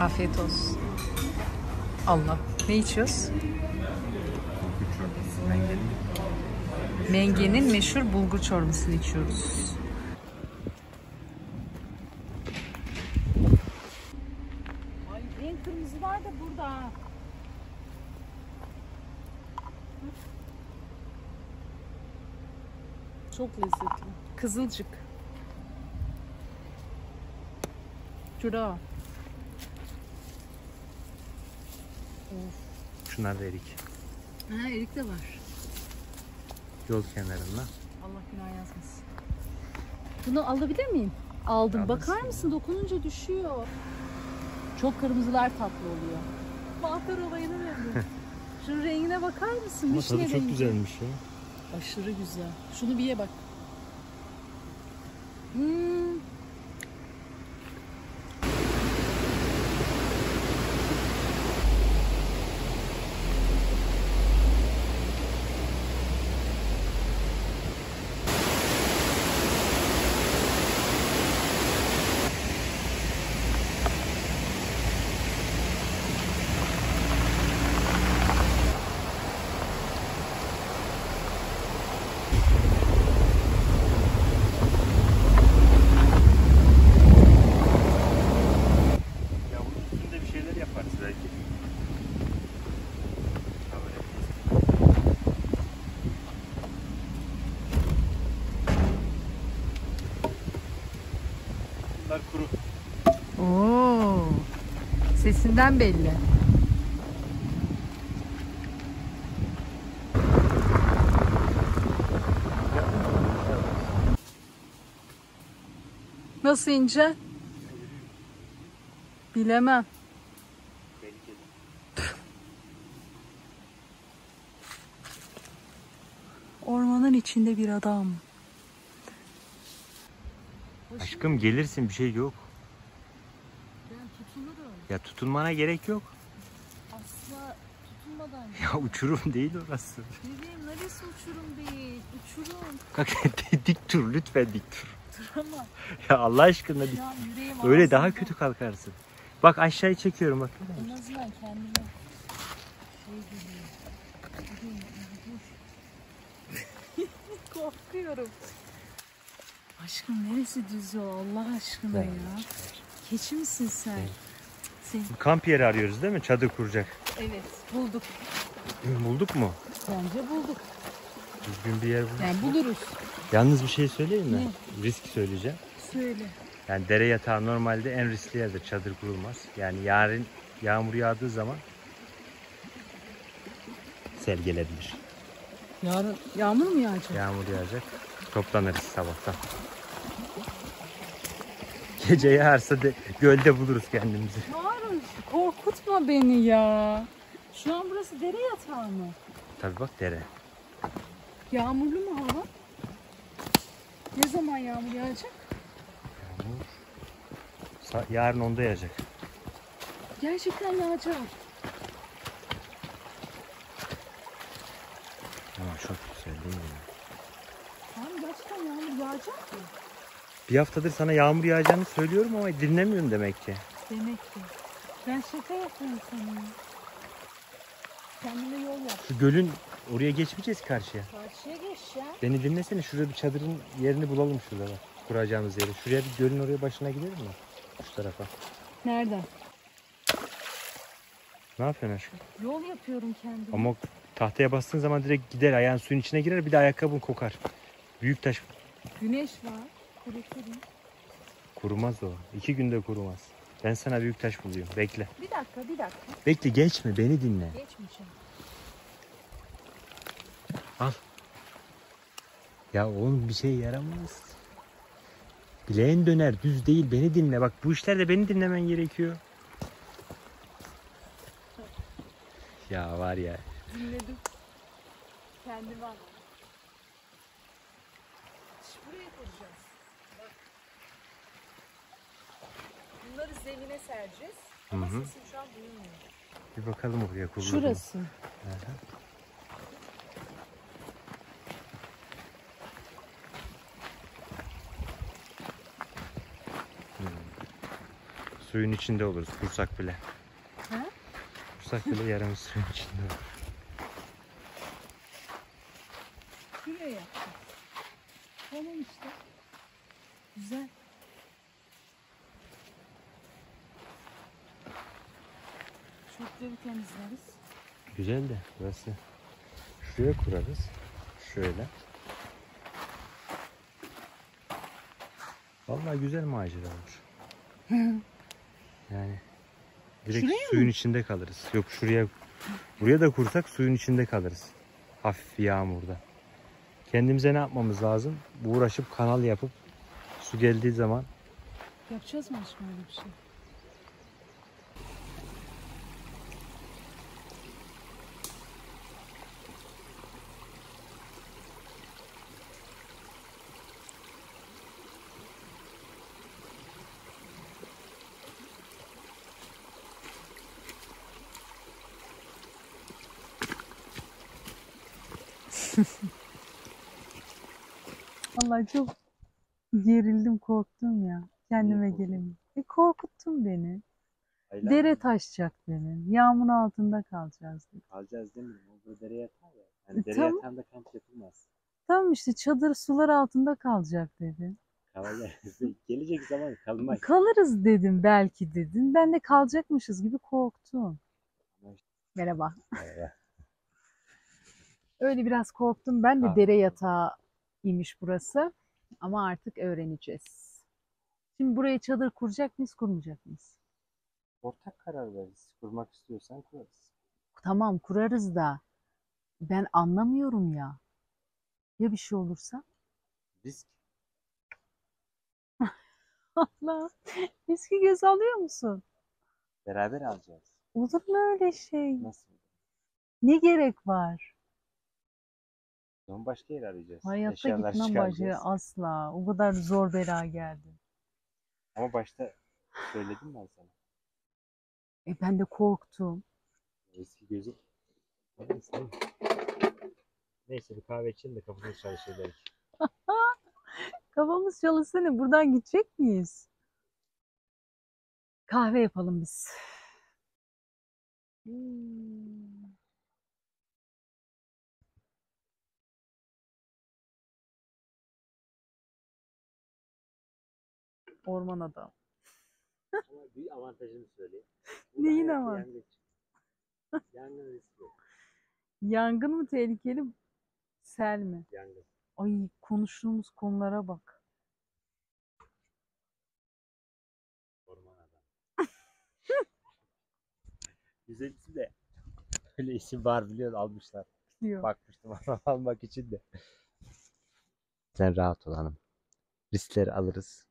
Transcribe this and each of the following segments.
Afiyet olsun. Allah. Ne içiyoruz? Menge'nin meşhur bulgur çorbasını içiyoruz. Ay en kırmızılar da burada. Çok lezzetli. Kızılcık. Cura. Şunlar da erik. Ha erik de var. Yol kenarında. Allah günah yazmasın. Bunu alabilir miyim? Aldım. Alırsın. Bakar mısın? Dokununca düşüyor. Çok kırmızılar tatlı oluyor. Mantar olayını verdim. Şunun rengine bakar mısın? Ama tadı çok rengi. güzelmiş ya. Aşırı güzel. Şunu bir ye bak. Hmm. Ya bunun üstünde bir şeyler yaparız belki. Bunlar kuru. Oo. Sesinden belli. Nasıl ince? Bilemem. Ormanın içinde bir adam. Aşkım gelirsin bir şey yok. Ya tutunmana gerek yok. Asla tutulmadan. Ya uçurum değil orası. Bebeğim neresi uçurum değil? Uçurum. Kalk dik dur lütfen dik dur. Duramam. Ya Allah aşkına dik. Yüreğim Öyle daha kötü kalkarsın. Bak aşağıya çekiyorum bak. En azından kendime şey geliyor. Korkuyorum. Aşkım neresi düz yol Allah aşkına ya? Keçi misin sen? Sen. Kamp yeri arıyoruz değil mi? Çadır kuracak. Evet bulduk. Bulduk mu? Bence bulduk. Düzgün bir yer bulduk. Yani buluruz. Yalnız bir şey söyleyeyim mi? Risk söyleyeceğim. Söyle. Yani dere yatağı normalde en riskli yerde çadır kurulmaz. Yani yarın yağmur yağdığı zaman sel gelebilir. Yarın yağmur mu yağacak? Yağmur yağacak. Toplanırız sabahtan. Gece yağarsa de, gölde buluruz kendimizi. Harun korkutma beni ya. Şu an burası dere yatağı mı? Tabii bak dere. Yağmurlu mu hava? Ne zaman yağmur yağacak? Yağmur. Sa- yarın onda yağacak. Gerçekten yağacak. Ama çok güzel değil mi? Tamam gerçekten yağmur yağacak mı? Bir haftadır sana yağmur yağacağını söylüyorum ama dinlemiyorsun demek ki. Demek ki. Ben şaka yapıyorum sana. Kendine yol yap. Şu gölün oraya geçmeyeceğiz karşıya. Karşıya geç ya. Beni dinlesene şurada bir çadırın yerini bulalım şurada bak. Kuracağımız yeri. Şuraya bir gölün oraya başına gidelim mi? Şu tarafa. Nereden? Ne yapıyorsun aşkım? Yol yapıyorum kendime. Ama tahtaya bastığın zaman direkt gider ayağın suyun içine girer bir de ayakkabın kokar. Büyük taş Güneş var. Kurumaz o. İki günde kurumaz. Ben sana büyük taş buluyorum. Bekle. Bir dakika bir dakika. Bekle geçme beni dinle. Geçmeyeceğim. Al. Ya oğlum bir şey yaramaz. Bileğin döner düz değil beni dinle. Bak bu işlerde beni dinlemen gerekiyor. Ya var ya. Dinledim. Kendimi anladım. Şimdi buraya koyacağız. Bak. Bunları zemine sereceğiz. Ama Hı hı. sesim şu an duyulmuyor. Bir bakalım oraya kurulur mu? Şurası. suyun içinde oluruz kursak bile. Ha? Kursak bile yarımız suyun içinde olur. Şuraya yapacağız. Tamam işte. Güzel. Çöpleri temizleriz. Güzel de burası. Şuraya kurarız. Şöyle. Vallahi güzel macera olur. yani direkt Şuraya suyun içinde kalırız. Yok şuraya buraya da kursak suyun içinde kalırız. Hafif yağmurda. Kendimize ne yapmamız lazım? Uğraşıp kanal yapıp su geldiği zaman Yapacağız mı aşkım öyle bir şey? Vallahi çok gerildim, korktum ya. Kendime gelemiyorum. E korkuttun beni. Dere taşacak beni. Yağmurun altında kalacağız dedi. Alacağız demiyorum. O burada dereye yatar ya. Yani E, dereye tamam. yatağında kamp yapılmaz. Tamam işte çadır sular altında kalacak dedi. Kalacak. Gelecek zaman kalmaz. Kalırız dedim belki dedin. Ben de kalacakmışız gibi korktum. Merhaba. Öyle biraz korktum. Ben de Ha. dere yatağı imiş burası. Ama artık öğreneceğiz. Şimdi buraya çadır kuracak mıyız, kurmayacak mıyız? Ortak karar veririz. Kurmak istiyorsan kurarız. Tamam kurarız da ben anlamıyorum ya. Ya bir şey olursa? Risk. Allah. Riski göz alıyor musun? Beraber alacağız. Olur mu öyle şey? Nasıl? Ne gerek var? Zaman başka yer arayacağız. Hayatta Eşyalar gitmem başa asla. O kadar zor bela geldi. Ama başta söyledim ben sana. E ben de korktum. Riski gözü. Neyse. Neyse bir kahve için de kafamız çalışır belki. Kafamız çalışsa ne? Buradan gidecek miyiz? Kahve yapalım biz. Hmm. Orman adam. Ama bir avantajını söyleyeyim. Neyin hayatta avantajı? Yangın, yangın riski yok. Yangın mı tehlikeli? Sel mi? Yangın. Ay konuştuğumuz konulara bak. Orman adam. Güzel isim de. Öyle isim var biliyor almışlar. Diyor. Bakmıştım almak için de. Sen rahat ol hanım. Riskleri alırız.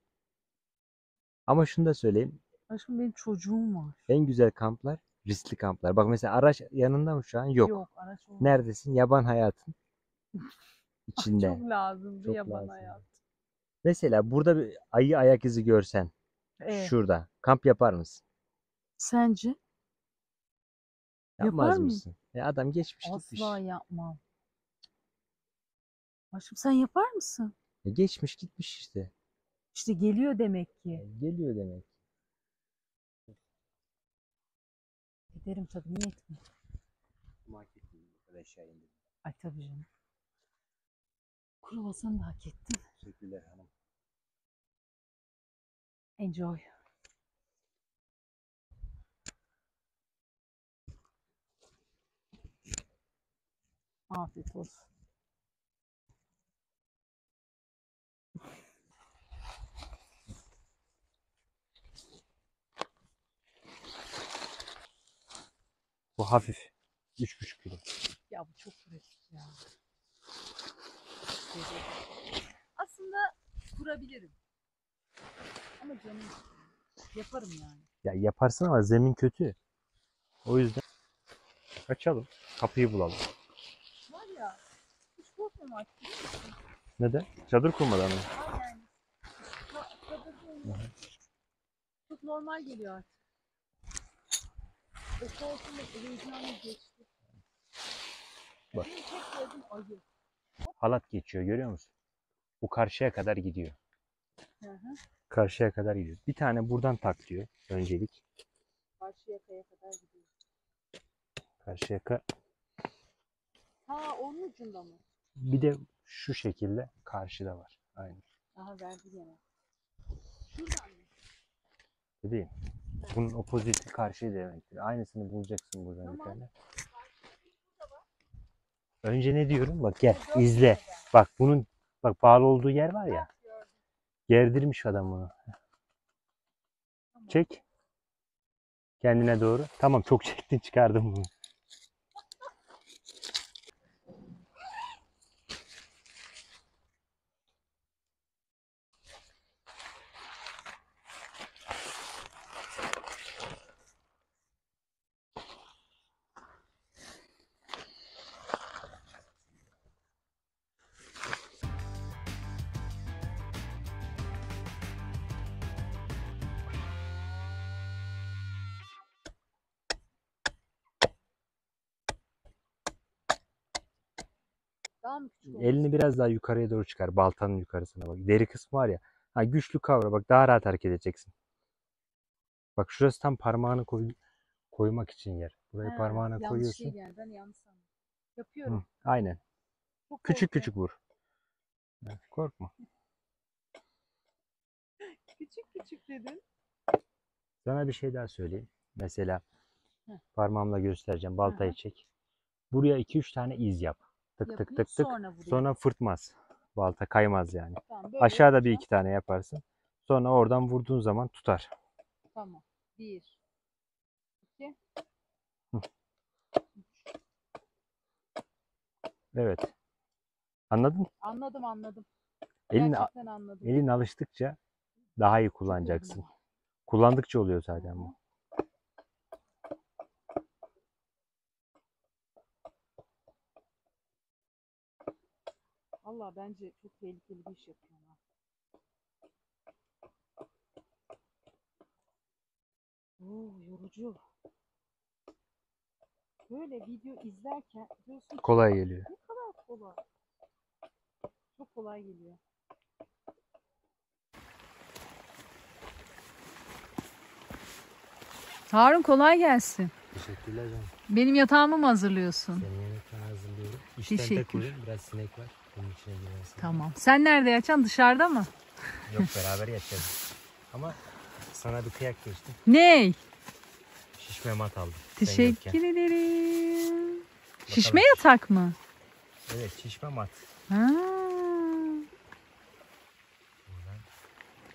Ama şunu da söyleyeyim. Aşkım benim çocuğum var. En güzel kamplar riskli kamplar. Bak mesela araç yanında mı şu an? Yok. araç olmaz. Neredesin? Yaban hayatın içinde. Çok lazımdı Çok yaban lazım. hayat. Mesela burada bir ayı ayak izi görsen Evet. şurada kamp yapar mısın? Sence? Yapmaz Yapar mıyım? mısın? E adam geçmiş gitmiş. Asla yapmam. Aşkım sen yapar mısın? E geçmiş gitmiş işte. İşte geliyor demek ki. geliyor demek. Ederim tabii niye etmeyeyim? Market bu kadar aşağı indim. Ay tabii canım. Kruvasanı da hak ettin. Teşekkürler hanım. Enjoy. Afiyet olsun. Bu hafif. 3,5 kilo. Ya bu çok pratik ya. Aslında kurabilirim. Ama canım yaparım yani. Ya yaparsın ama zemin kötü. O yüzden açalım. Kapıyı bulalım. Var ya hiç korkmuyorum artık. biliyor musun? Neden? Çadır kurmadan mı? Aynen. Ka- kadın olmak Çok normal geliyor artık. O korkunun heyecanı geçti. Bak. Halat geçiyor görüyor musun? Bu karşıya kadar gidiyor. Hı hı. Karşıya kadar gidiyor. Bir tane buradan tak diyor öncelik. Karşı yakaya kadar gidiyor. Karşıyaka. Ha onun ucunda mı? Bir de şu şekilde karşıda var. Aynen. Aha verdi gene. Şuradan mı? Değil. Bunun opoziti karşı demektir. Aynısını bulacaksın buradan bir tane. Önce ne diyorum? Bak gel izle. Bak bunun bak bağlı olduğu yer var ya. Gerdirmiş adam bunu. Çek. Kendine doğru. Tamam çok çektin çıkardım bunu. Daha mı küçük oldu? Elini biraz daha yukarıya doğru çıkar. Baltanın yukarısına bak. Deri kısmı var ya. Ha, güçlü kavra. Bak daha rahat hareket edeceksin. Bak şurası tam parmağını koy, koymak için yer. Buraya Ha, parmağını yanlış koyuyorsun. değil yani ben yanlış sandım. Yapıyorum. Hı, aynen. Çok Küçük korkuyorum. küçük vur. Korkma. Küçük küçük dedin. Sana bir şey daha söyleyeyim. Mesela Heh. parmağımla göstereceğim. Baltayı Aha. çek. Buraya 2-3 tane iz yap. Tık tık Yapayım, tık tık. Sonra vurayım. Sonra fırtmaz. Balta kaymaz yani. Tamam, böyle Aşağıda bir yapacağım. iki tane yaparsın. Sonra oradan vurduğun zaman tutar. Tamam. Bir. iki. Evet. Anladın? Anladım anladım. Elin, Gerçekten anladım. elin alıştıkça daha iyi kullanacaksın. Kullandıkça oluyor zaten bu. Valla bence çok tehlikeli bir iş yapıyorum ha. Oo yorucu. Böyle video izlerken diyorsun ki Kolay geliyor. ne kadar kolay. Çok kolay geliyor. Harun kolay gelsin. Teşekkürler canım. Benim yatağımı mı hazırlıyorsun? Senin yemekten hazırlıyorum. İşten Teşekkür. takılayım. Biraz sinek var. Bunun içine girersin. Tamam. Sen nerede yatacaksın? Dışarıda mı? Yok beraber yatacağız. Ama sana bir kıyak geçtim. Ney? Şişme mat aldım. Teşekkür yokken. ederim. Şişme yatak mı? Evet şişme mat. Ha.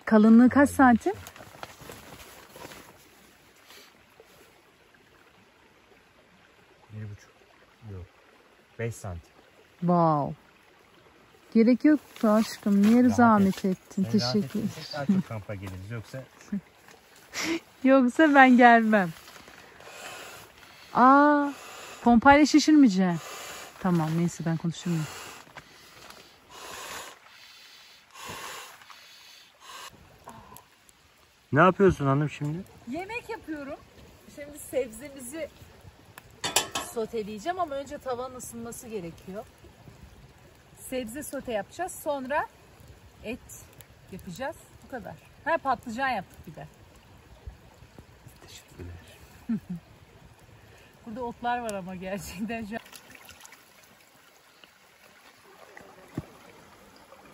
Kalınlığı kaç santim? Bir buçuk. Yok. Beş santim. Wow. Gerek yoktu aşkım. Niye Rahat zahmet ettin? Rahat Teşekkür daha çok kampa geliriz. Yoksa Yoksa ben gelmem. Aa, pompayla şişirmeyeceğim. Tamam neyse ben konuşamıyorum. ne yapıyorsun hanım şimdi? Yemek yapıyorum. Şimdi sebzemizi soteleyeceğim ama önce tavanın ısınması gerekiyor. Sebze sote yapacağız. Sonra et yapacağız. Bu kadar. Ha patlıcan yaptık bir de. Teşekkürler. Burada otlar var ama gerçekten şu an.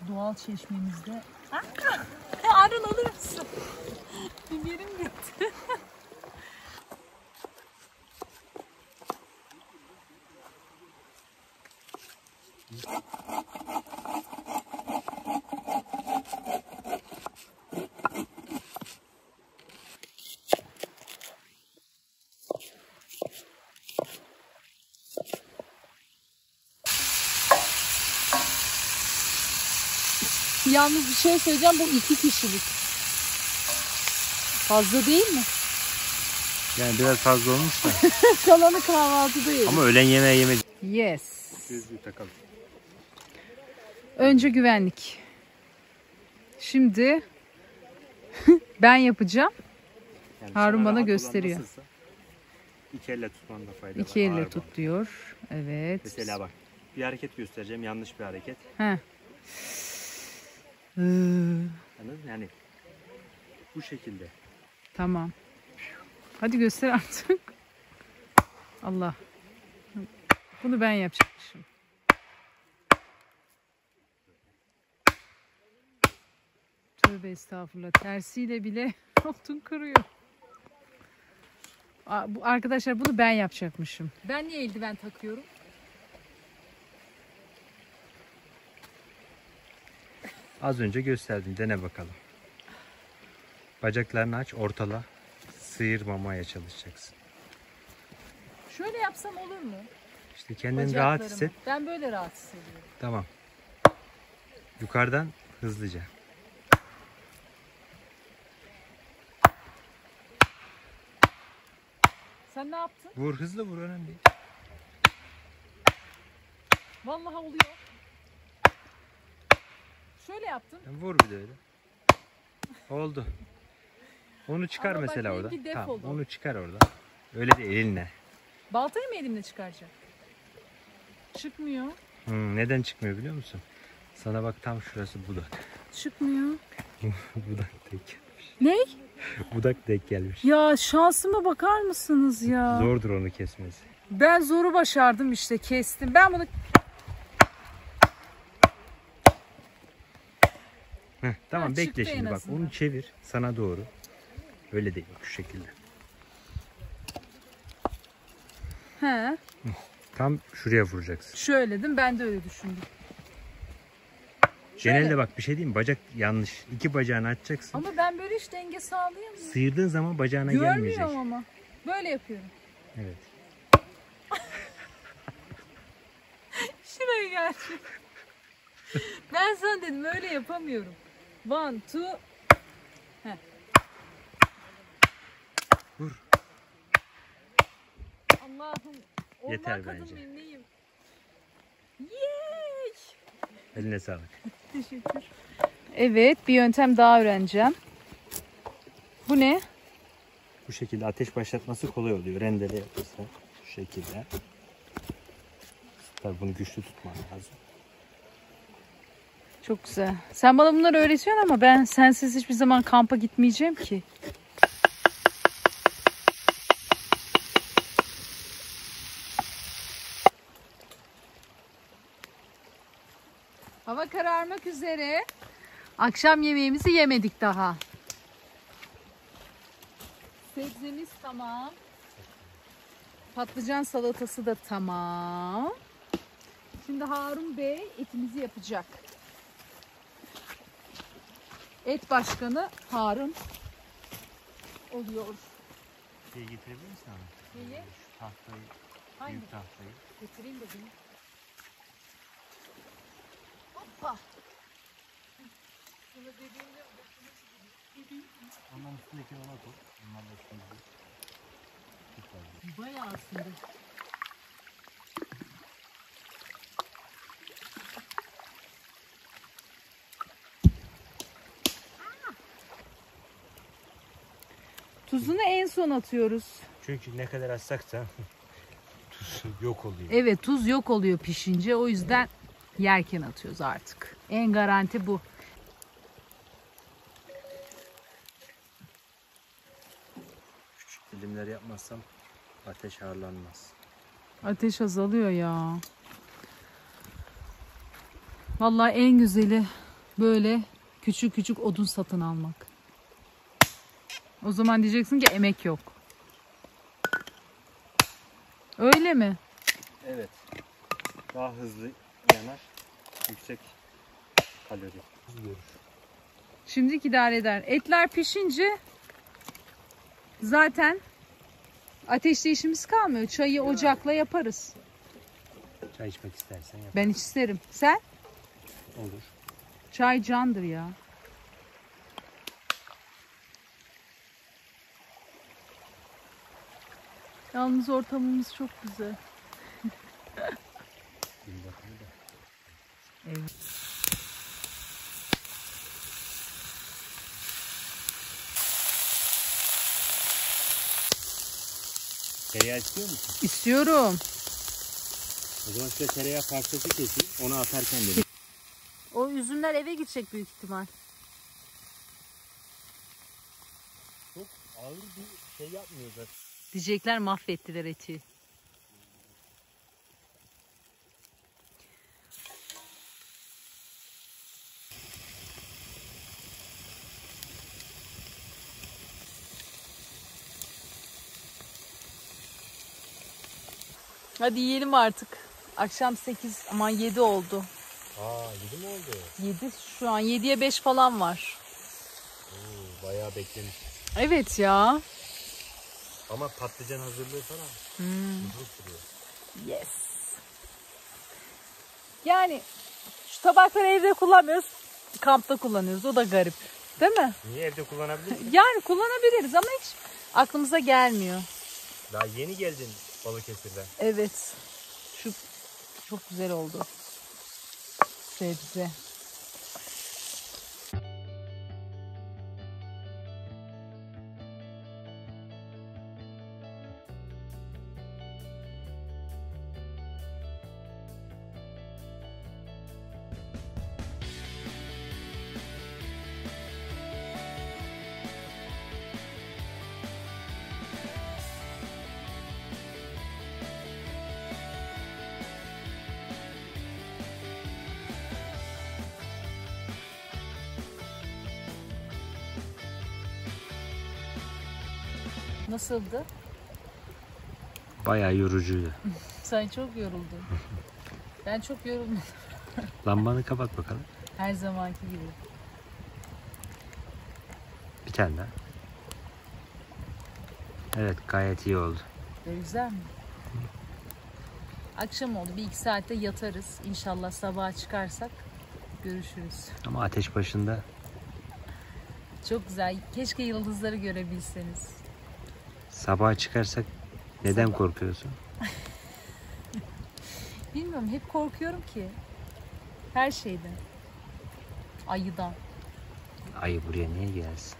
Doğal çeşmemizde. Aa, Arın alır mısın? Biberim gitti. Yalnız bir şey söyleyeceğim bu iki kişilik. Fazla değil mi? Yani biraz fazla olmuş da. Kalanı kahvaltıda yedim. Ama öğlen yemeği yemedik. Yes. Gözlüğü takalım. Önce güvenlik. Şimdi ben yapacağım. Yani Harun bana gösteriyor. nasılsa İki elle tutmanda fayda var. İki elle Ağır tut diyor. Evet. Mesela bak. Bir hareket göstereceğim. Yanlış bir hareket. Ee, Anladın? Yani Bu şekilde. Tamam. Hadi göster artık. Allah. Bunu ben yapacakmışım. Tövbe estağfurullah. Tersiyle bile altın kırıyor. Aa, bu arkadaşlar bunu ben yapacakmışım. Ben niye eldiven takıyorum? Az önce gösterdim. Dene bakalım. Bacaklarını aç, ortala. Sıyırmamaya çalışacaksın. Şöyle yapsam olur mu? İşte kendini rahat hisset. Ben böyle rahat hissediyorum. Tamam. Yukarıdan hızlıca. Sen ne yaptın? Vur hızlı vur önemli değil. Vallahi oluyor. Şöyle yaptım. Sen vur bir de öyle. Oldu. Onu çıkar Ama bak mesela orada. benimki Tamam, defolu. onu çıkar orada. Öyle de elinle. Baltayı mı elimle çıkaracağım? Çıkmıyor. Hmm, neden çıkmıyor biliyor musun? Sana bak tam şurası budak. Çıkmıyor. budak gelmiş. Ne? Budak denk gelmiş. Ya şansıma bakar mısınız ya? Zordur onu kesmesi. Ben zoru başardım işte kestim. Ben bunu Heh, tamam Ha, bekle şimdi bak. Onu çevir sana doğru. Öyle değil bak şu şekilde. he Tam şuraya vuracaksın. şöyle dedim ben de öyle düşündüm. Genelde bak bir şey diyeyim mi? Bacak yanlış. İki bacağını açacaksın. Ama ben böyle hiç denge sağlayamıyorum. Sıyırdığın zaman bacağına gelmeyecek. Görmüyorum ama. Böyle yapıyorum. Evet. Şuraya geldi. ben sana dedim öyle yapamıyorum. One, two. Heh. Vur. Allah'ım. Orman Yeter kadın bence. mıyım neyim? Yey! Eline sağlık. Teşekkür. Evet bir yöntem daha öğreneceğim. Bu ne? Bu şekilde ateş başlatması kolay oluyor. Rendele yapırsa şu şekilde. Tabii bunu güçlü tutman lazım. Çok güzel. Sen bana bunları öğretiyorsun ama ben sensiz hiçbir zaman kampa gitmeyeceğim ki. Kararmak üzere. Akşam yemeğimizi yemedik daha. Sebzemiz tamam. Patlıcan salatası da tamam. Şimdi Harun Bey etimizi yapacak. Et başkanı Harun oluyor. Şey getirebilir misin abi? Neyi? Şu tahtayı, Hangi? büyük tahtayı. Getireyim dedim. Hoppa. Şunu dediğimde Ondan üstündekini ona koy. Ondan da üstündeki. bayağı aslında. Tuzunu en son atıyoruz. Çünkü ne kadar açsak da tuz yok oluyor. Evet tuz yok oluyor pişince o yüzden yerken atıyoruz artık. En garanti bu. Küçük dilimler yapmazsam ateş ağırlanmaz. Ateş azalıyor ya. Vallahi en güzeli böyle küçük küçük odun satın almak. O zaman diyeceksin ki emek yok. Öyle mi? Evet. Daha hızlı yanar. Yüksek kalori. Şimdilik idare eder. Etler pişince zaten ateşte işimiz kalmıyor. Çayı ocakla yaparız. Çay içmek istersen yap. Ben isterim. Sen? Olur. Çay candır ya. Yalnız ortamımız çok güzel. Evet. Tereyağı istiyor musun? İstiyorum. O zaman size tereyağı parçası keseyim. Onu atarken dedim. O üzümler eve gidecek büyük ihtimal. ağır bir şey yapmıyor zaten. Diyecekler mahvettiler eti. Hadi yiyelim artık. Akşam 8 aman 7 oldu. Aa yedi mi oldu? 7 şu an 7'ye 5 falan var. Oo, bayağı beklemiş. Evet ya. Ama patlıcan hazırlığı falan Hmm. uzun sürüyor. Yes. Yani şu tabakları evde kullanmıyoruz. Kampta kullanıyoruz. O da garip. Değil mi? Niye evde kullanabilir? Yani kullanabiliriz ama hiç aklımıza gelmiyor. Daha yeni geldin Balıkesir'den. Evet. Şu çok güzel oldu. Sebze. Nasıldı? Bayağı yorucuydu. Sen çok yoruldun. Ben çok yorulmadım. Lambanı kapat bakalım. Her zamanki gibi. Bir tane daha. Evet gayet iyi oldu. Böyle güzel mi? Akşam oldu. Bir iki saatte yatarız. İnşallah sabaha çıkarsak görüşürüz. Ama ateş başında Çok güzel. Keşke yıldızları görebilseniz. Sabaha çıkarsak neden Sabah. korkuyorsun? Bilmiyorum hep korkuyorum ki. Her şeyden. Ayıdan. Ayı buraya niye gelsin?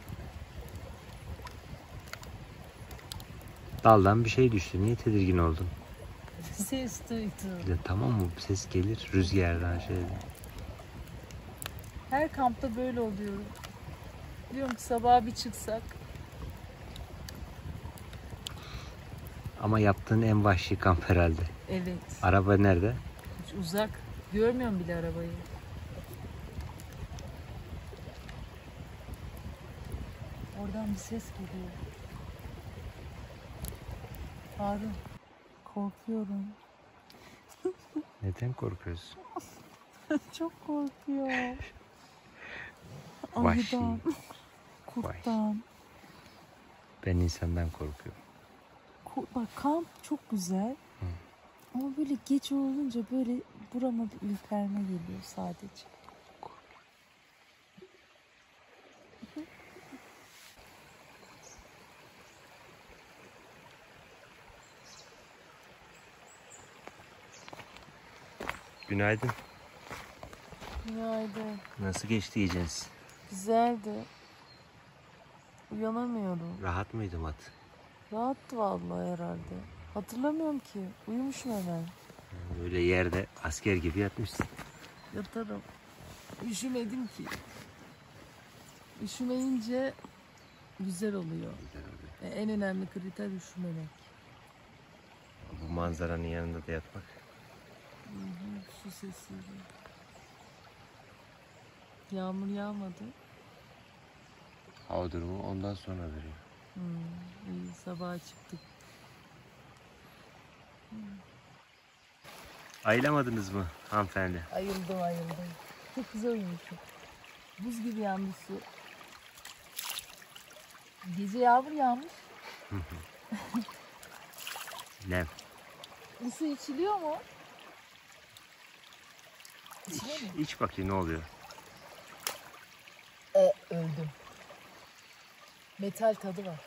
Daldan bir şey düştü. Niye tedirgin oldun? Ses duydum. Ya tamam mı? Ses gelir rüzgardan şeyden. Her kampta böyle oluyorum. Diyorum ki sabaha bir çıksak. Ama yaptığın en vahşi kamp herhalde. Evet. Araba nerede? Hiç uzak. Görmüyorum bile arabayı. Oradan bir ses geliyor. Harun. Korkuyorum. Neden korkuyorsun? Çok korkuyor. Vahşi. Ayıdan. Kurttan. Ben insandan korkuyorum. Bak kamp çok güzel. Ama böyle gece olunca böyle burama bir ürperme geliyor sadece. Günaydın. Günaydın. Nasıl geçti geceniz? Güzeldi. Uyanamıyorum. Rahat mıydı mat? Rahattı vallahi herhalde. Hatırlamıyorum ki. Uyumuşum hemen. Öyle yerde asker gibi yatmışsın. Yatarım. Üşümedim ki. Üşümeyince güzel oluyor. E, En önemli kriter üşümemek. Bu manzaranın yanında da yatmak. Hı hı, Su sesiyle. Yağmur yağmadı. Hava durumu ondan sonra veriyor. Hmm, iyi sabaha çıktık. Ayılamadınız mı hanımefendi? Ayıldım ayıldım. Çok güzel uyumuşum. Buz gibi yandı su. Gece yağmur yağmış. Nem. Bu su içiliyor mu? İçiliyor mu? İç bakayım ne oluyor. E, öldüm. Metal tadı var.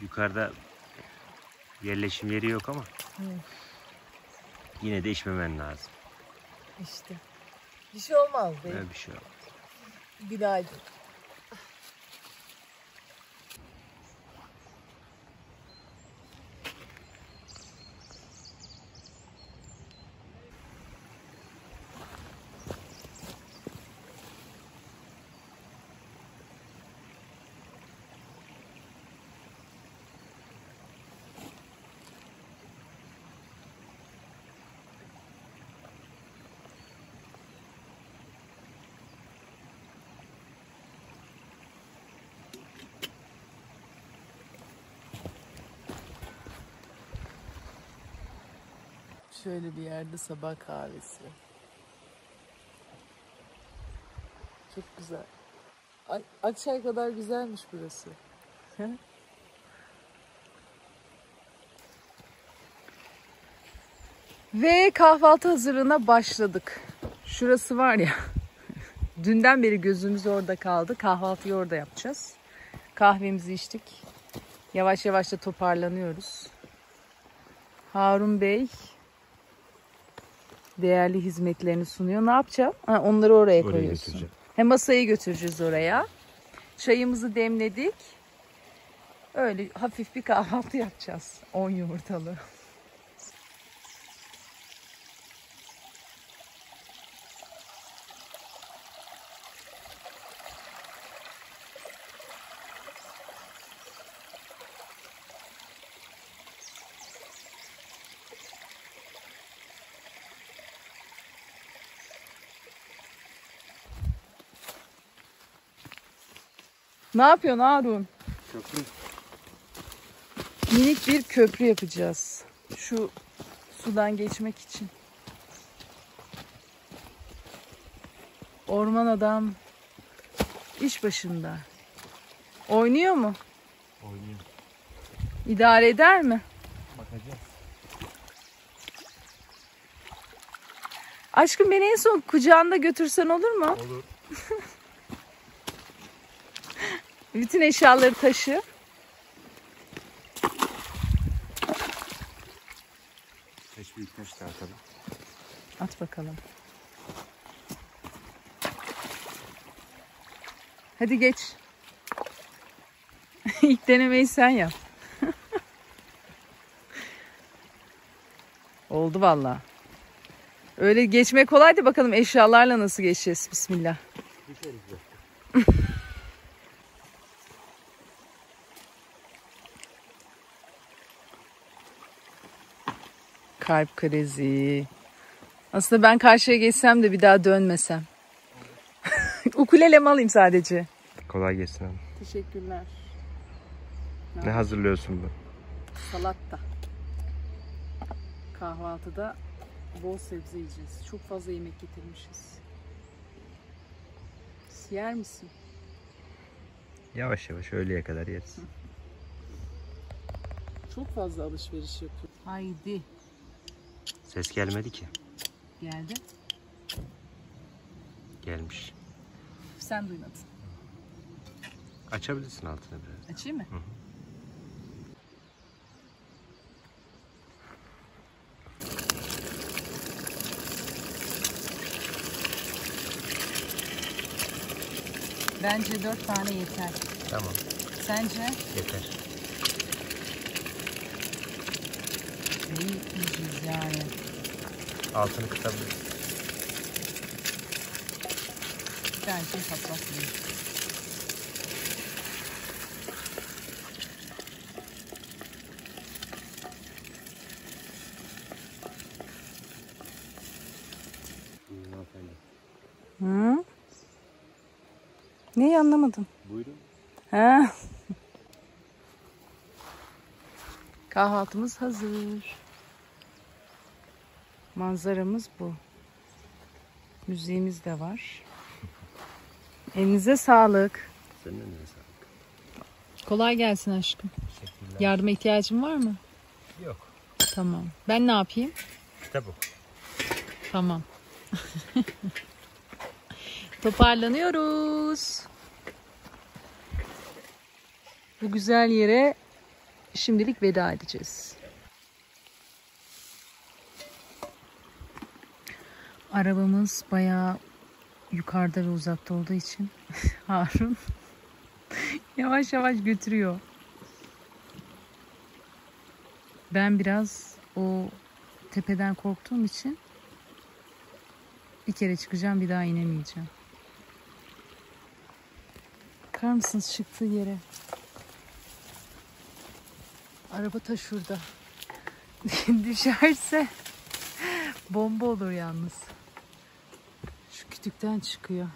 Yukarıda yerleşim yeri yok ama Hı, yine de içmemen lazım. işte. Bir şey olmaz be. Böyle bir şey yok. Günaydın. Şöyle bir yerde sabah kahvesi. Çok güzel. Ay, Akçay kadar güzelmiş burası. Ve kahvaltı hazırlığına başladık. Şurası var ya. Dünden beri gözümüz orada kaldı. Kahvaltıyı orada yapacağız. Kahvemizi içtik. Yavaş yavaş da toparlanıyoruz. Harun Bey değerli hizmetlerini sunuyor. Ne yapacağım? Ha, onları oraya, Oraya koyuyorsun. götüreceğim. Hem masayı götüreceğiz oraya. Çayımızı demledik. Öyle hafif bir kahvaltı yapacağız. 10 yumurtalı. Ne yapıyorsun Harun? Köprü. Minik bir köprü yapacağız. Şu sudan geçmek için. Orman adam iş başında. Oynuyor mu? Oynuyor. İdare eder mi? Bakacağız. Aşkım beni en son kucağında götürsen olur mu? Olur. Bütün eşyaları taşı. Taş da atalım. At bakalım. Hadi geç. İlk denemeyi sen yap. Oldu valla. Öyle geçmek kolaydı bakalım eşyalarla nasıl geçeceğiz. Bismillah. Kalp krizi. Aslında ben karşıya geçsem de bir daha dönmesem. Ukulelemi alayım sadece. Kolay gelsin abi. Teşekkürler. Ne hazırlıyorsun bu? Salatta. Kahvaltıda bol sebze yiyeceğiz. Çok fazla yemek getirmişiz. Yer misin? Yavaş yavaş öğleye kadar yeriz. Çok fazla alışveriş yapıyor. Haydi. Ses gelmedi ki. Geldi. Gelmiş. Sen duymadın. Açabilirsin altını biraz. Açayım mı? Bence dört tane yeter. Tamam. Sence? Yeter. Ne yiyeceğiz yani? Altını kısabilirsin. Bence patlatmayayım. Hı? Neyi anlamadım. Buyurun. Ha. Kahvaltımız hazır. Manzaramız bu. Müziğimiz de var. Elinize sağlık. Senin de sağlık. Kolay gelsin aşkım. Teşekkürler. Yardıma ihtiyacın var mı? Yok. Tamam. Ben ne yapayım? Kitap oku. Tamam. Toparlanıyoruz. Bu güzel yere şimdilik veda edeceğiz. Arabamız bayağı yukarıda ve uzakta olduğu için Harun yavaş yavaş götürüyor. Ben biraz o tepeden korktuğum için bir kere çıkacağım bir daha inemeyeceğim. Bakar mısınız çıktığı yere? Araba ta şurada. Düşerse bomba olur yalnız. Kütükten çıkıyor.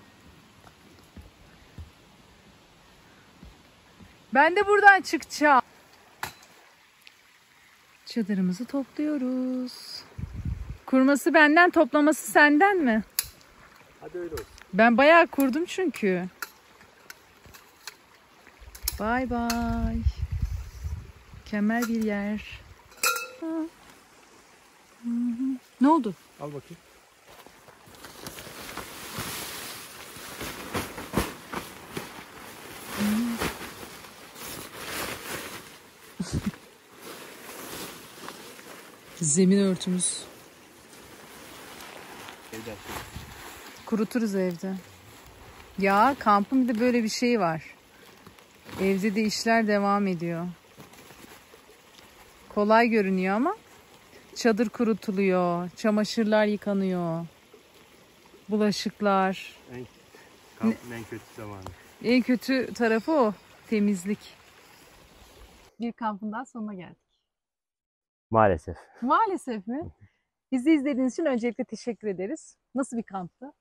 Ben de buradan çıkacağım. Çadırımızı topluyoruz. Kurması benden, toplaması senden mi? Hadi öyle olsun. Ben bayağı kurdum çünkü. Bay bay. Mükemmel bir yer. Ne oldu? Al bakayım. Zemin örtümüz. Evde. Kuruturuz evde. Ya kampın bir de böyle bir şey var. Evde de işler devam ediyor. Kolay görünüyor ama çadır kurutuluyor, çamaşırlar yıkanıyor. Bulaşıklar. En, kampın en kötü zamanı. En kötü tarafı o. Temizlik. Bir kampın daha sonuna geldik. Maalesef. Maalesef mi? Bizi izlediğiniz için öncelikle teşekkür ederiz. Nasıl bir kamptı?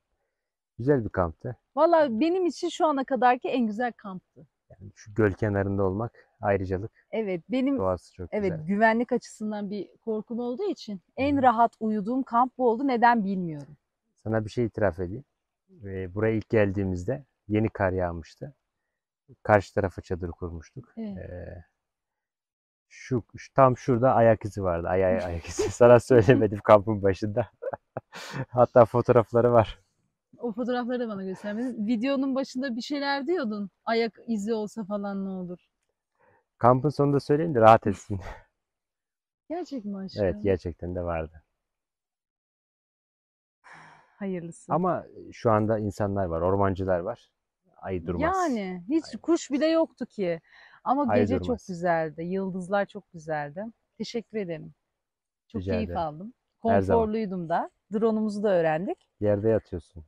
Güzel bir kamptı. Valla benim için şu ana kadarki en güzel kamptı. Yani şu göl kenarında olmak ayrıcalık. Evet benim Doğası çok evet güzel. güvenlik açısından bir korkum olduğu için en rahat uyuduğum kamp bu oldu. Neden bilmiyorum. Sana bir şey itiraf edeyim. Ee, buraya ilk geldiğimizde yeni kar yağmıştı. Karşı tarafa çadır kurmuştuk. Evet. Ee, şu, tam şurada ayak izi vardı. Ay, ay, ayak izi. Sana söylemedim kampın başında. Hatta fotoğrafları var. O fotoğrafları da bana göstermedin. Videonun başında bir şeyler diyordun. Ayak izi olsa falan ne olur. Kampın sonunda söyleyeyim de rahat etsin. Gerçek mi aşkım? evet gerçekten de vardı. Hayırlısı. Ama şu anda insanlar var, ormancılar var. Ay durmaz. Yani hiç kuş bile yoktu ki. Ama Ay gece çok durmaz. güzeldi. Yıldızlar çok güzeldi. Teşekkür ederim. Çok Rica keyif ederim. aldım. Her zaman. Konforluydum da. Drone'umuzu da öğrendik. Yerde yatıyorsun.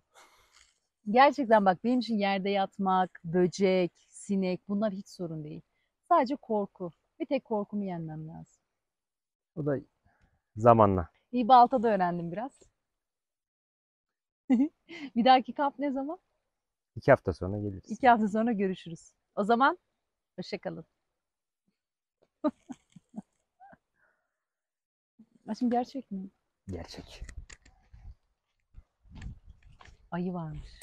Gerçekten bak benim için yerde yatmak, böcek, sinek bunlar hiç sorun değil. Sadece korku. Bir tek korkumu yenmem lazım. O da zamanla. İyi balta da öğrendim biraz. bir dahaki kamp ne zaman? İki hafta sonra geliriz. İki hafta sonra görüşürüz. O zaman hoşçakalın. Aşkım gerçek mi? Gerçek. Ayı varmış.